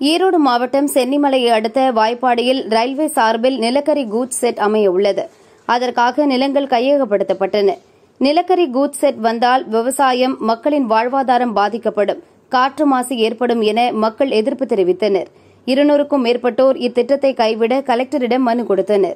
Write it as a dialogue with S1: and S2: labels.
S1: ஈரோடு மாவட்டம் சென்னிமலையை அடுத்த வாய்ப்பாடியில் ரயில்வே சார்பில் நிலக்கரி கூட் செட் அமைய உள்ளது. அதற்காக நிலங்கள் கையகப்படுத்தப்பட்டன. நிலக்கரி கூட் செட் வந்தால் விவசாயம் மக்களின் வாழ்வாதாரம் பாதிக்கப்படும். காற்று மாசு ஏற்படும் என மக்கள் எதிர்ப்பு தெரிவித்தனர். இருநூறுக்கும் மேற்பட்டோர் இத்திட்டத்தை கைவிட கலெக்டரிடம் மனு கொடுத்தனா்